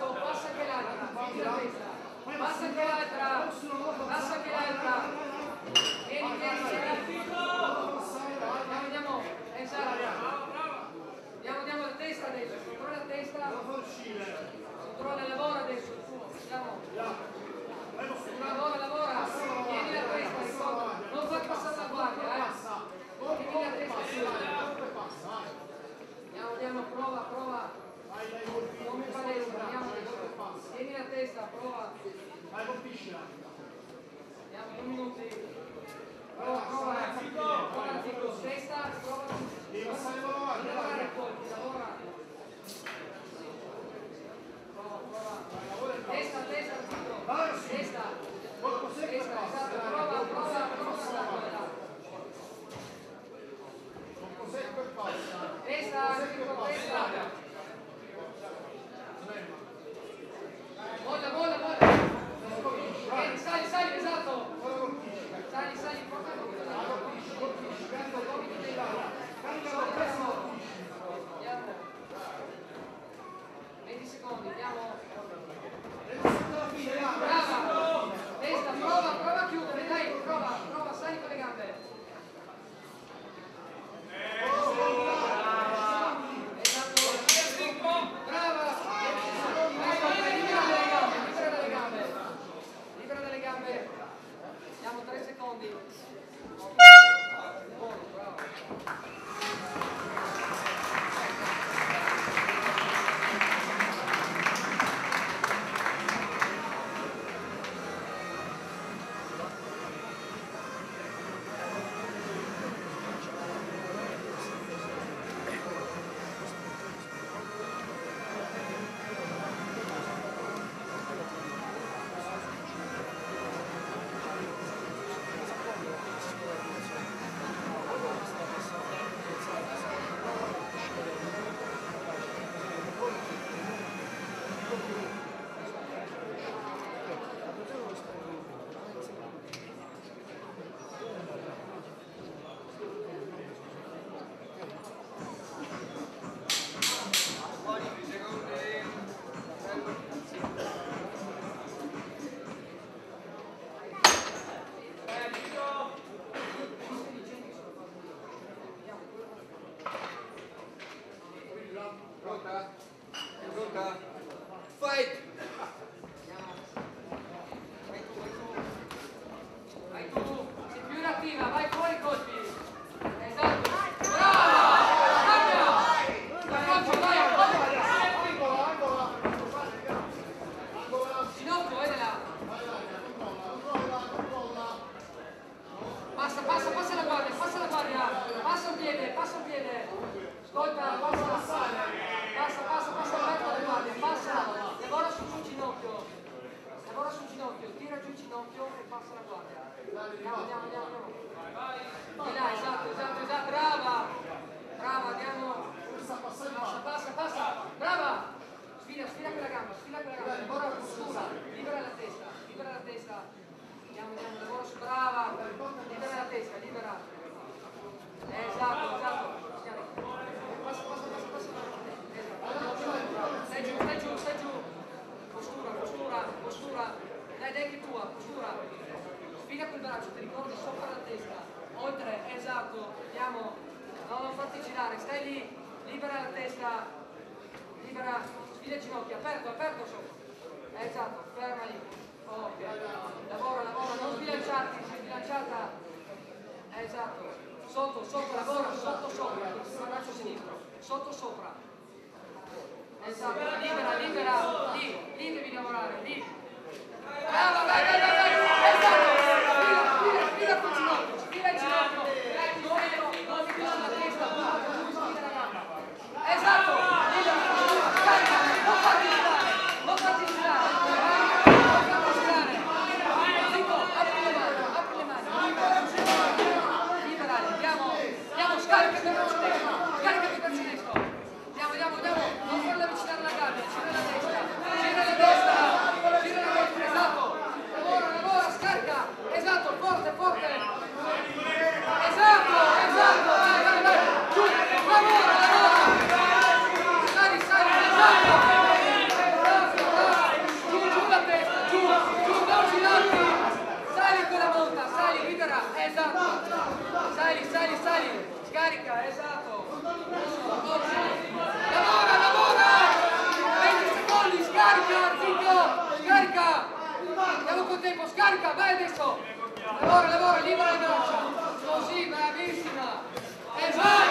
Paco, pasa que la Pasa que la Pasa que la fatto, andiamo, no, non fatti girare, stai lì, libera la testa, libera, sfida ginocchia, aperto, aperto sopra, eh, esatto, ferma lì, ok, lavora, lavora, non sbilanciarti, sei sbilanciata, eh, esatto, sotto, sotto, lavora, sotto, sopra, il braccio sinistro, sotto, sopra, eh, esatto, libera, libera, lì, lì devi lavorare, lì, brava, vai, vai, vai, vai, vai. tempo, scarica, vai adesso! Lavora, lavora, libera la braccia! Così, bravissima! E vai!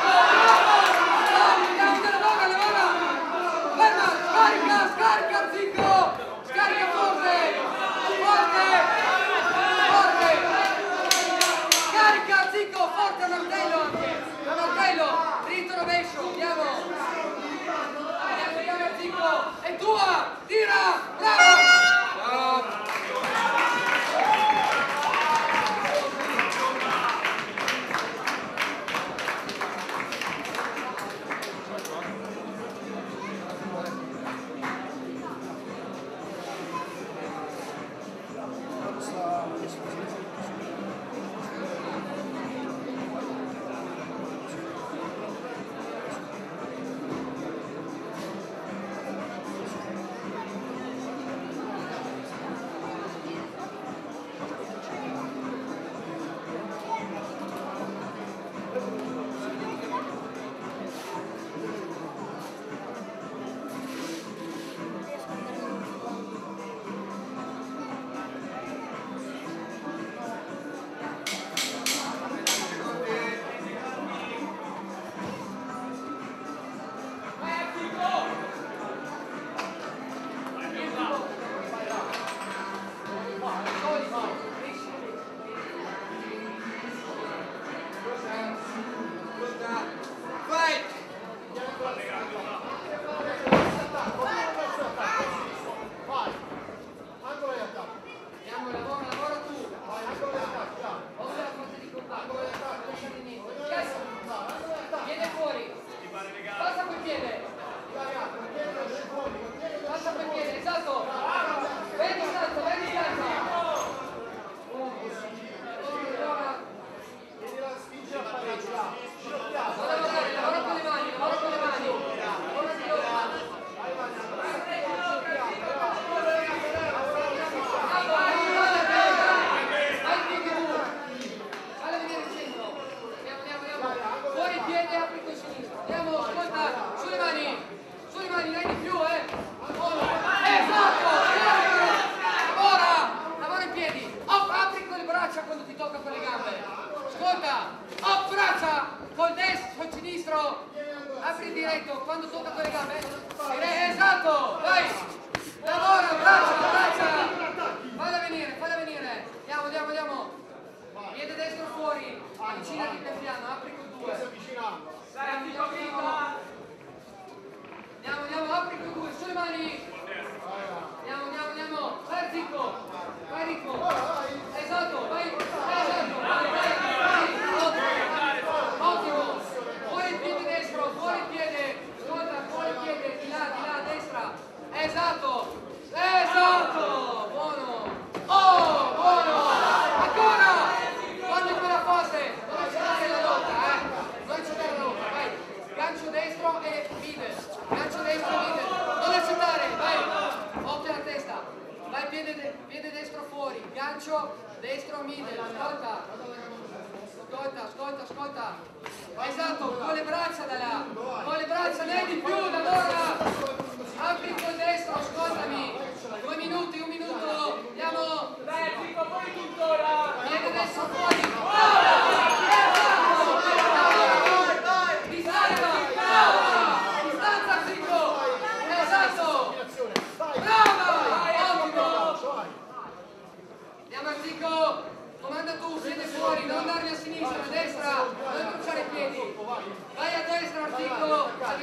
Vai já,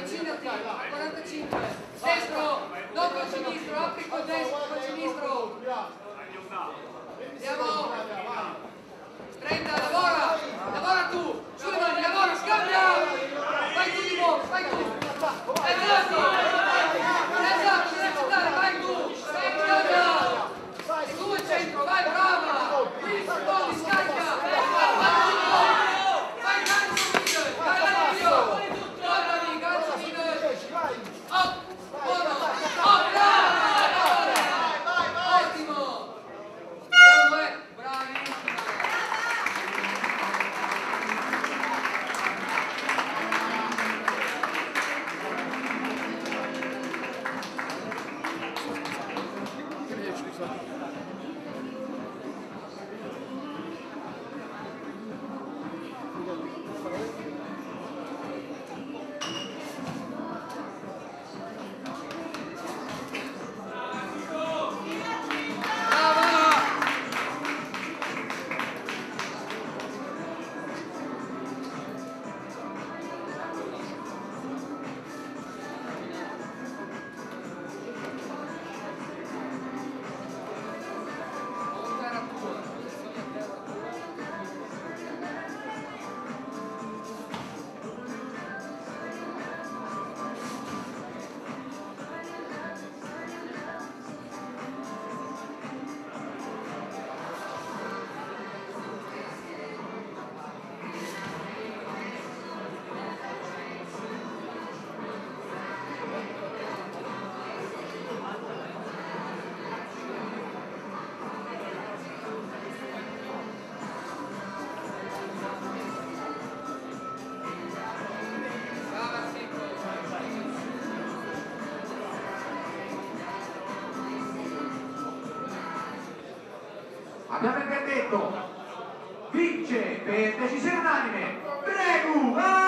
Spostati a 45. Destro, non sinistro, apri col destro, col sinistro. Andiamo. 30, lavora, lavora tu. Sulle mani, lavora, scambia. Vai tu di nuovo, vai tu. Esatto. Esatto, Abbiamo interdetto vince per decisione unanime Pregu